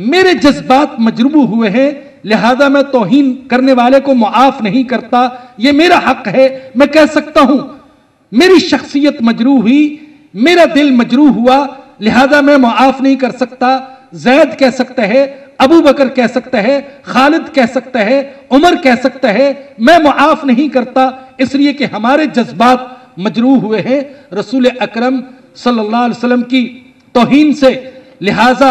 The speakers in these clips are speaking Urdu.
میرے جذبات مجروح ہوئے ہیں، لہذا میں توہین کرنے والے کو معاف نہیں کرتا، یہ میرا حق ہے، میں کہہ سکتا ہوں، میری شخصیت مجروح ہوئی، میرا دل مجروح ہوا، لہذا میں معاف نہیں کر سکتا، زید کہہ سکتا ہے، ابو بکر کہہ سکتا ہے، خالد کہہ سکتا ہے، عمر کہہ سکتا ہے، میں معاف نہیں کرتا، اس لیے کہ ہمارے جذبات مجروح ہوئے ہیں، رسول اکرم صلی اللہ علیہ وسلم کی توہین سے، لہذا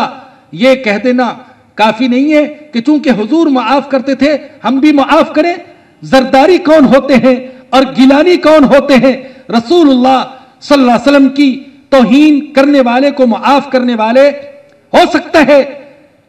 یہ کہہ دینا کافی نہیں ہے کہ چونکہ حضور معاف کرتے تھے، ہم بھی معاف کریں۔ زرداری کون ہوتے ہیں اور گیلانی کون ہوتے ہیں؟ رسول اللہ صلی اللہ علیہ وسلم کی توہین کرنے والے کو معاف کرنے والے۔ ہو سکتا ہے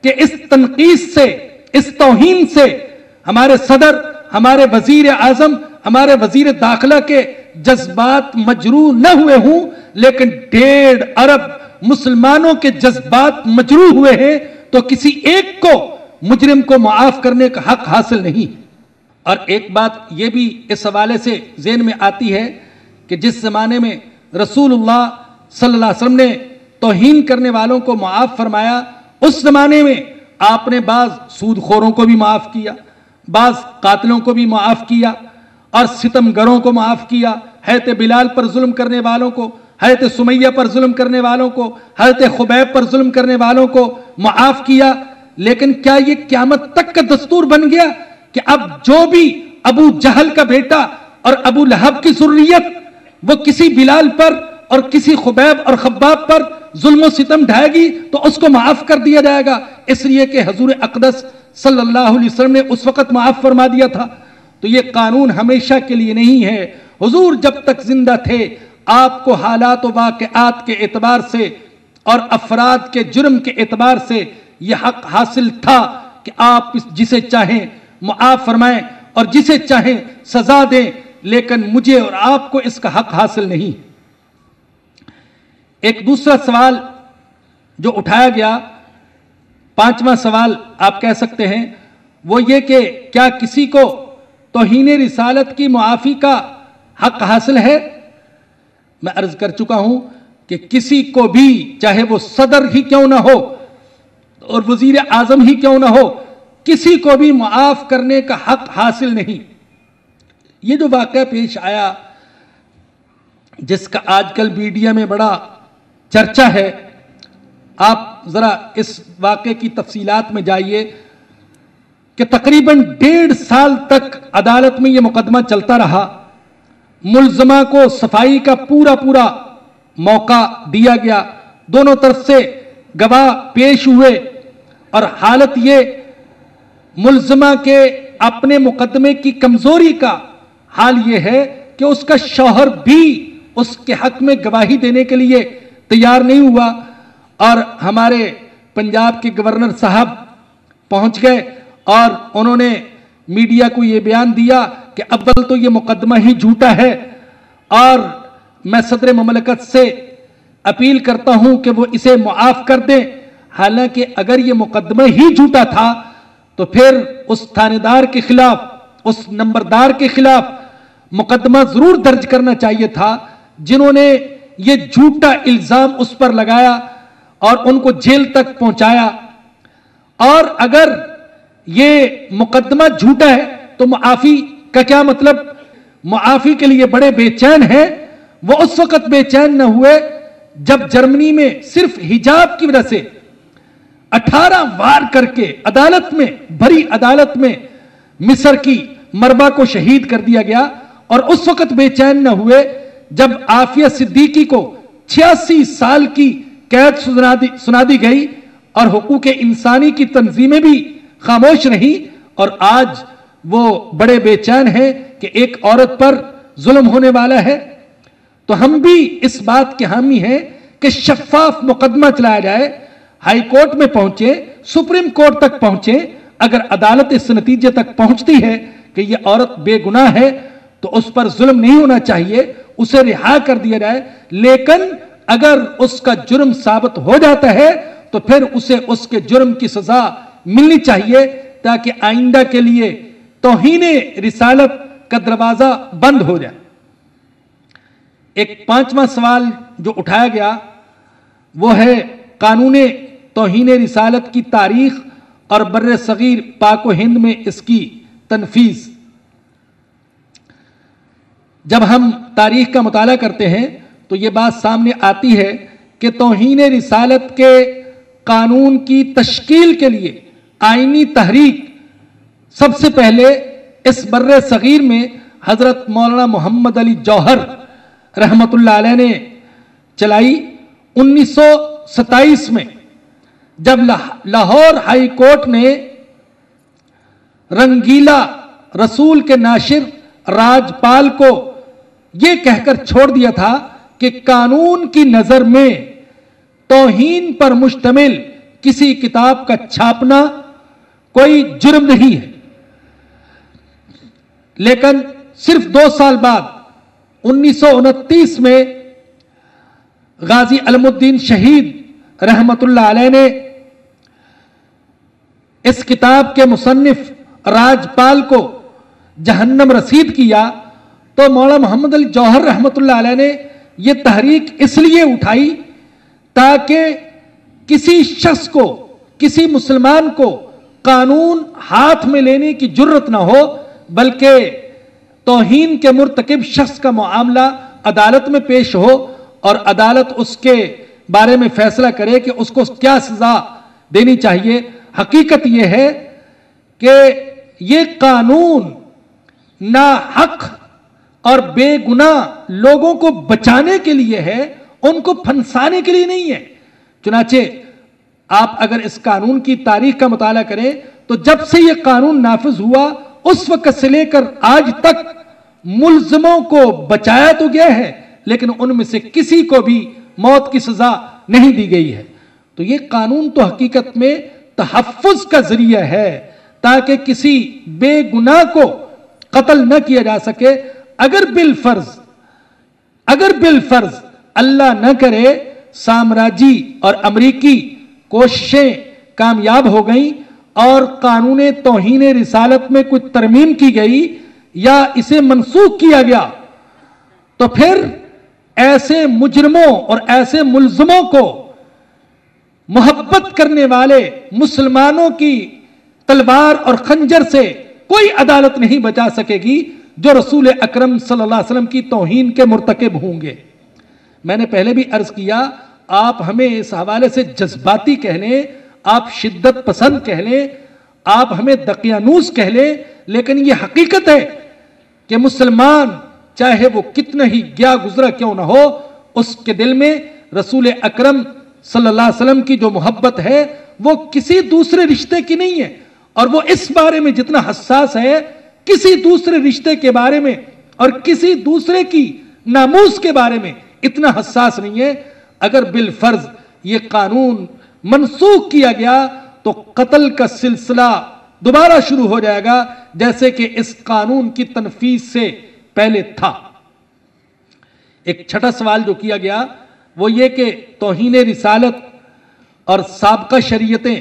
کہ اس تنقید سے، اس توہین سے ہمارے صدر، ہمارے وزیر اعظم، ہمارے وزیر داخلہ کے جذبات مجروح نہ ہوئے ہوں، لیکن ڈیڑھ ارب مسلمانوں کے جذبات مجروح ہوئے ہیں تو کسی ایک کو مجرم کو معاف کرنے کا حق حاصل نہیں۔ اور ایک بات یہ بھی اس حوالے سے ذہن میں آتی ہے کہ جس زمانے میں رسول اللہ صلی اللہ علیہ وسلم نے توہین کرنے والوں کو معاف فرمایا، اس زمانے میں آپ نے بعض سود خوروں کو بھی معاف کیا، بعض قاتلوں کو بھی معاف کیا اور ستم گروں کو معاف کیا، حیرت بلال پر ظلم کرنے والوں کو حیرت سمیہ پر ظلم کرنے والوں کو حیرت خبیب پر ظلم کرنے والوں کو معاف کیا، لیکن کیا یہ قیامت تک کا دستور بن گیا کہ اب جو بھی ابو جہل کا بیٹا اور ابو لہب کی ضروریت وہ کسی بلال پر اور کسی خبیب اور خباب پر ظلم و ستم ڈھائے گی تو اس کو معاف کر دیا جائے گا۔ اس لیے کہ حضور اقدس صلی اللہ علیہ وسلم نے اس وقت معاف فرما دیا تھا۔ تو یہ قانون ہمیشہ کے لیے نہیں ہے۔ حضور جب تک زندہ تھے آپ کو حالات و واقعات کے اعتبار سے اور افراد کے جرم کے اعتبار سے یہ حق حاصل تھا کہ آپ جسے چاہیں معاف فرمائیں اور جسے چاہیں سزا دیں، لیکن مجھے اور آپ کو اس کا حق حاصل نہیں۔ ایک دوسرا سوال جو اٹھایا گیا، پانچواں سوال آپ کہہ سکتے ہیں، وہ یہ کہ کیا کسی کو توہین رسالت کی معافی کا حق حاصل ہے؟ میں عرض کر چکا ہوں کہ کسی کو بھی چاہے وہ صدر ہی کیوں نہ ہو اور وزیر اعظم ہی کیوں نہ ہو، کسی کو بھی معاف کرنے کا حق حاصل نہیں۔ یہ جو واقعہ پیش آیا، جس کا آج کل میڈیا میں بڑا چرچا ہے، آپ ذرا اس واقعے کی تفصیلات میں جائیے کہ تقریباً ڈیڑھ سال تک عدالت میں یہ مقدمہ چلتا رہا۔ ملزمہ کو صفائی کا پورا پورا موقع دیا گیا۔ دونوں طرف سے گواہ پیش ہوئے۔ اور حالت یہ ملزمہ کے اپنے مقدمے کی کمزوری کا حال یہ ہے کہ اس کا شوہر بھی اس کے حق میں گواہی دینے کے لیے تیار نہیں ہوا۔ اور ہمارے پنجاب کے گورنر صاحب پہنچ گئے اور انہوں نے میڈیا کو یہ بیان دیا کہ اول تو یہ مقدمہ ہی جھوٹا ہے اور میں صدر مملکت سے اپیل کرتا ہوں کہ وہ اسے معاف کر دیں۔ حالانکہ اگر یہ مقدمہ ہی جھوٹا تھا تو پھر اس تھانے دار کے خلاف، اس نمبردار کے خلاف مقدمہ ضرور درج کرنا چاہیے تھا، جنہوں نے یہ جھوٹا الزام اس پر لگایا اور ان کو جیل تک پہنچایا۔ اور اگر یہ مقدمہ جھوٹا ہے تو معافی کا کیا مطلب؟ معافی کے لیے بڑے بے چین ہیں۔ وہ اس وقت بے چین نہ ہوئے جب جرمنی میں صرف حجاب کی وجہ سے اٹھارہ وار کر کے عدالت میں، بھری عدالت میں مصر کی مربع کو شہید کر دیا گیا اور اس وقت بے چین نہ ہوئے جب آفیہ صدیقی کو چھیاسی سال کی قید سنا دی گئی اور حقوق انسانی کی تنظیمیں بھی خاموش رہی اور آج وہ بڑے بے چین ہیں کہ ایک عورت پر ظلم ہونے والا ہے۔ تو ہم بھی اس بات کے حامی ہیں کہ شفاف مقدمہ چلایا جائے، ہائی کورٹ میں پہنچے، سپریم کورٹ تک پہنچے۔ اگر عدالت اس نتیجے تک پہنچتی ہے کہ یہ عورت بے گناہ ہے، تو اس پر ظلم نہیں ہونا چاہیے، اسے رہا کر دیا جائے۔ لیکن اگر اس کا جرم ثابت ہو جاتا ہے، تو پھر اسے اس کے جرم کی سزا ملنی چاہیے تاکہ آئندہ کے لیے توہین رسالت کا دروازہ بند ہو جائے۔ ایک پانچواں سوال جو اٹھایا گیا، وہ ہے قانون توہین رسالت کی تاریخ اور بر صغیر پاک و ہند میں اس کی تنفیذ۔ جب ہم تاریخ کا مطالعہ کرتے ہیں، تو یہ بات سامنے آتی ہے کہ توہین رسالت کے قانون کی تشکیل کے لیے آئینی تحریک سب سے پہلے اس بر صغیر میں حضرت مولانا محمد علی جوہر رحمت اللہ علیہ نے چلائی انیس سو ستائیس میں، جب لاہور ہائی کورٹ نے رنگیلا رسول کے ناشر راج پال کو یہ کہہ کر چھوڑ دیا تھا کہ قانون کی نظر میں توہین پر مشتمل کسی کتاب کا چھاپنا کوئی جرم نہیں ہے۔ لیکن صرف دو سال بعد انیس سو انتیس میں غازی علم الدین شہید رحمت اللہ علیہ نے اس کتاب کے مصنف راج پال کو جہنم رسید کیا تو مولا محمد علی جوہر رحمت اللہ علیہ نے یہ تحریک اس لیے اٹھائی تاکہ کسی شخص کو، کسی مسلمان کو قانون ہاتھ میں لینے کی جرت نہ ہو، بلکہ توہین کے مرتکب شخص کا معاملہ عدالت میں پیش ہو اور عدالت اس کے بارے میں فیصلہ کرے کہ اس کو کیا سزا دینی چاہیے۔ حقیقت یہ ہے کہ یہ قانون نا حق اور بے گناہ لوگوں کو بچانے کے لیے ہے، ان کو پھنسانے کے لیے نہیں ہے۔ چنانچہ آپ اگر اس قانون کی تاریخ کا مطالعہ کریں تو جب سے یہ قانون نافذ ہوا، اس وقت سے لے کر آج تک ملزموں کو بچایا تو گیا ہے، لیکن ان میں سے کسی کو بھی موت کی سزا نہیں دی گئی ہے۔ تو یہ قانون تو حقیقت میں تحفظ کا ذریعہ ہے تاکہ کسی بے گناہ کو قتل نہ کیا جا سکے۔ اگر بالفرض اگر بالفرض اللہ نہ کرے، سامراجی اور امریکی کوششیں کامیاب ہو گئیں اور قانون توہین رسالت میں کچھ ترمیم کی گئی یا اسے منسوخ کیا گیا، تو پھر ایسے مجرموں اور ایسے ملزموں کو محبت کرنے والے مسلمانوں کی تلوار اور خنجر سے کوئی عدالت نہیں بچا سکے گی جو رسول اکرم صلی اللہ علیہ وسلم کی توہین کے مرتکب ہوں گے۔ میں نے پہلے بھی عرض کیا آپ ہمیں اس حوالے سے جذباتی کہہ لیں، آپ شدت پسند کہہ لیں، آپ ہمیں دقیانوس کہہ لیں، لیکن یہ حقیقت ہے کہ مسلمان چاہے وہ کتنا ہی گیا گزرا کیوں نہ ہو، اس کے دل میں رسول اکرم صلی اللہ علیہ وسلم کی جو محبت ہے، وہ کسی دوسرے رشتے کی نہیں ہے۔ اور وہ اس بارے میں جتنا حساس ہے، کسی دوسرے رشتے کے بارے میں اور کسی دوسرے کی ناموس کے بارے میں اتنا حساس نہیں ہے۔ اگر بالفرض یہ قانون منسوخ کیا گیا تو قتل کا سلسلہ دوبارہ شروع ہو جائے گا، جیسے کہ اس قانون کی تنفیذ سے پہلے تھا۔ ایک چھٹا سوال جو کیا گیا، وہ یہ کہ توہین رسالت اور سابقہ شریعتیں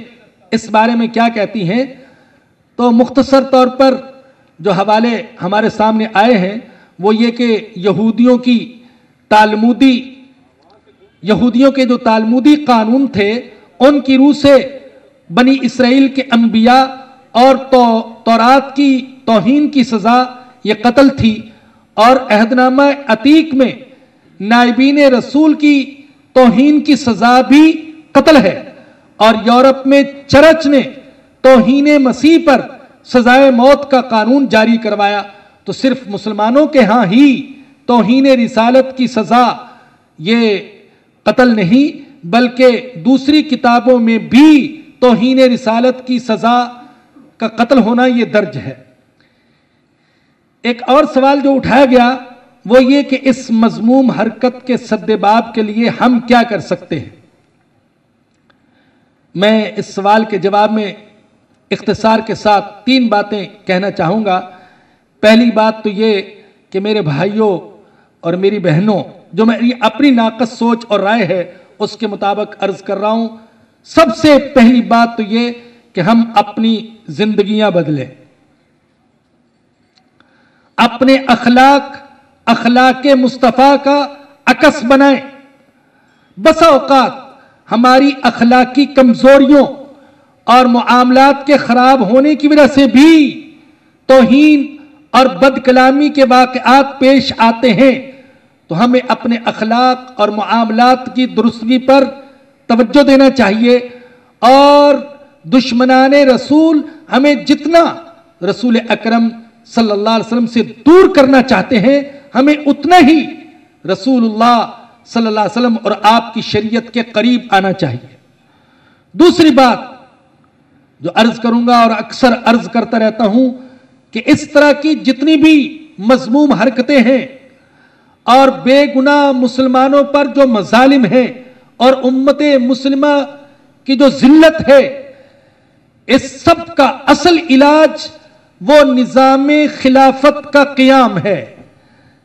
اس بارے میں کیا کہتی ہیں؟ تو مختصر طور پر جو حوالے ہمارے سامنے آئے ہیں، وہ یہ کہ یہودیوں کی تالمودی یہودیوں کے جو تالمودی قانون تھے، ان کی روح سے بنی اسرائیل کے انبیاء اور تو تورات کی توہین کی سزا یہ قتل تھی۔ اور عہدنامہ عتیق میں نائبین رسول کی توہین کی سزا بھی قتل ہے۔ اور یورپ میں چرچ نے توہین مسیح پر سزائے موت کا قانون جاری کروایا۔ تو صرف مسلمانوں کے ہاں ہی توہین رسالت کی سزا یہ قتل نہیں، بلکہ دوسری کتابوں میں بھی توہین رسالت کی سزا کا قتل ہونا یہ درج ہے۔ ایک اور سوال جو اٹھایا گیا، وہ یہ کہ اس مضموم حرکت کے باب کے لیے ہم کیا کر سکتے ہیں؟ میں اس سوال کے جواب میں اختصار کے ساتھ تین باتیں کہنا چاہوں گا۔ پہلی بات تو یہ کہ میرے بھائیوں اور میری بہنوں، جو میری اپنی ناقص سوچ اور رائے ہے، اس کے مطابق عرض کر رہا ہوں، سب سے پہلی بات تو یہ کہ ہم اپنی زندگیاں بدلیں۔ اپنے اخلاق اخلاق مصطفیٰ کا عکس بنائیں۔ بسا اوقات ہماری اخلاقی کمزوریوں اور معاملات کے خراب ہونے کی وجہ سے بھی توہین اور بد کلامی کے واقعات پیش آتے ہیں۔ تو ہمیں اپنے اخلاق اور معاملات کی درستگی پر توجہ دینا چاہیے اور دشمنان رسول ہمیں جتنا رسول اکرم صلی اللہ علیہ وسلم سے دور کرنا چاہتے ہیں، ہمیں اتنا ہی رسول اللہ صلی اللہ علیہ وسلم اور آپ کی شریعت کے قریب آنا چاہیے۔ دوسری بات جو عرض کروں گا اور اکثر عرض کرتا رہتا ہوں کہ اس طرح کی جتنی بھی مضموم حرکتیں ہیں اور بے گناہ مسلمانوں پر جو مظالم ہیں اور امت مسلمہ کی جو ذلت ہے، اس سب کا اصل علاج وہ نظام خلافت کا قیام ہے۔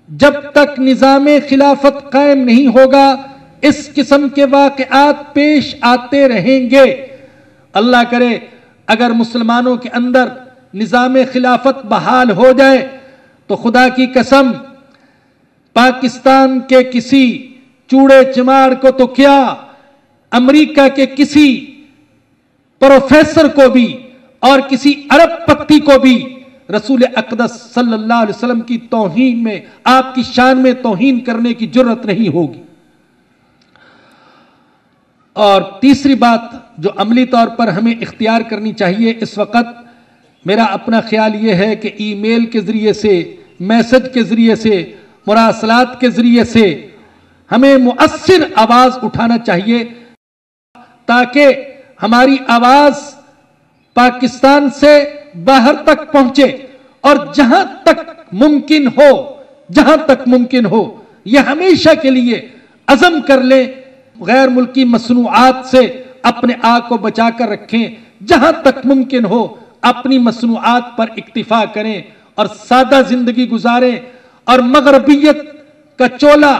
جب تک نظام خلافت قائم نہیں ہوگا، اس قسم کے واقعات پیش آتے رہیں گے۔ اللہ کرے، اگر مسلمانوں کے اندر نظام خلافت بحال ہو جائے، تو خدا کی قسم پاکستان کے کسی چوڑے چماڑ کو تو کیا امریکہ کے کسی پروفیسر کو بھی اور کسی عرب پتی کو بھی رسول اقدس صلی اللہ علیہ وسلم کی توہین میں، آپ کی شان میں توہین کرنے کی جرت نہیں ہوگی۔ اور تیسری بات جو عملی طور پر ہمیں اختیار کرنی چاہیے اس وقت میرا اپنا خیال یہ ہے کہ ای میل کے ذریعے سے، میسج کے ذریعے سے مراسلات کے ذریعے سے ہمیں مؤثر آواز اٹھانا چاہیے تاکہ ہماری آواز پاکستان سے باہر تک پہنچے اور جہاں تک ممکن ہو، جہاں تک ممکن ہو، یہ ہمیشہ کے لیے عزم کر لیں، غیر ملکی مصنوعات سے اپنے آگ کو بچا کر رکھیں، جہاں تک ممکن ہو، اپنی مصنوعات پر اکتفا کریں اور سادہ زندگی گزاریں۔ اور مغربیت کا چولا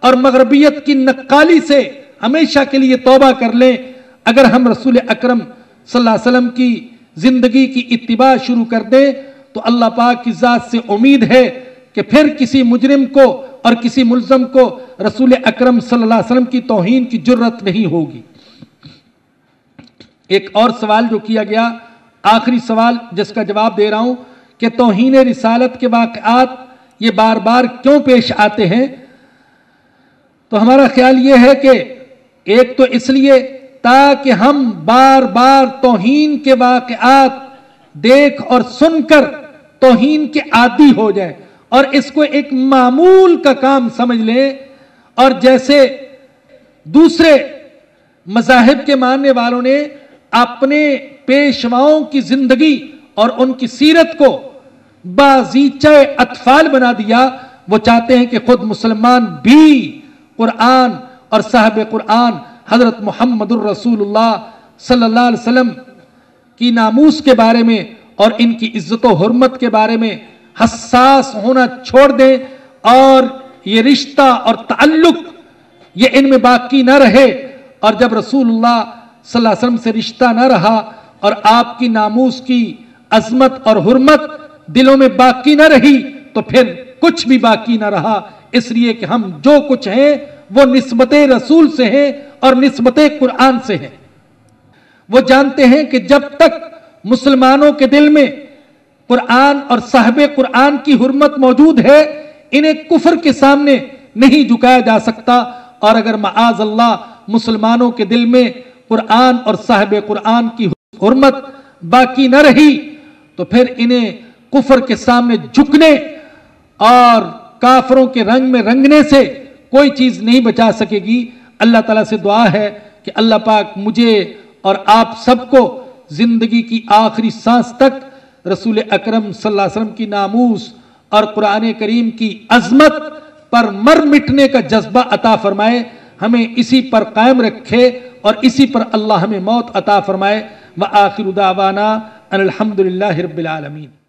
اور مغربیت کی نقالی سے ہمیشہ کے لیے توبہ کر لیں اگر ہم رسول اکرم صلی اللہ علیہ وسلم کی زندگی کی اتباع شروع کر دیں تو اللہ پاک کی ذات سے امید ہے کہ پھر کسی مجرم کو اور کسی ملزم کو رسول اکرم صلی اللہ علیہ وسلم کی توہین کی جرت نہیں ہوگی۔ ایک اور سوال جو کیا گیا، آخری سوال جس کا جواب دے رہا ہوں کہ توہین رسالت کے واقعات یہ بار بار کیوں پیش آتے ہیں؟ تو ہمارا خیال یہ ہے کہ ایک تو اس لیے تاکہ ہم بار بار توہین کے واقعات دیکھ اور سن کر توہین کے عادی ہو جائے اور اس کو ایک معمول کا کام سمجھ لیں اور جیسے دوسرے مذاہب کے ماننے والوں نے اپنے پیشواؤں کی زندگی اور ان کی سیرت کو بازیچہ اطفال بنا دیا، وہ چاہتے ہیں کہ خود مسلمان بھی قرآن اور صاحب قرآن حضرت محمد الرسول اللہ صلی اللہ علیہ وسلم کی ناموس کے بارے میں اور ان کی عزت و حرمت کے بارے میں حساس ہونا چھوڑ دیں اور یہ رشتہ اور تعلق یہ ان میں باقی نہ رہے۔ اور جب رسول اللہ صلی اللہ علیہ وسلم سے رشتہ نہ رہا اور آپ کی ناموس کی عظمت اور حرمت دلوں میں باقی نہ رہی تو پھر کچھ بھی باقی نہ رہا۔ اس لیے کہ ہم جو کچھ ہیں وہ نسبت رسول سے ہیں اور نسبت قرآن سے ہیں۔ وہ جانتے ہیں کہ جب تک مسلمانوں کے دل میں قرآن اور صاحب قرآن کی حرمت موجود ہے، انہیں کفر کے سامنے نہیں جھکایا جا سکتا۔ اور اگر معاذ اللہ مسلمانوں کے دل میں قرآن اور صاحب قرآن کی حرمت باقی نہ رہی تو پھر انہیں کفر کے سامنے جھکنے اور کافروں کے رنگ میں رنگنے سے کوئی چیز نہیں بچا سکے گی۔ اللہ تعالیٰ سے دعا ہے کہ اللہ پاک مجھے اور آپ سب کو زندگی کی آخری سانس تک رسول اکرم صلی اللہ علیہ وسلم کی ناموس اور قرآن کریم کی عظمت پر مر مٹنے کا جذبہ عطا فرمائے۔ ہمیں اسی پر قائم رکھے اور اسی پر اللہ ہمیں موت عطا فرمائے۔ وآخر دعوانا ان الحمدللہ رب العالمین۔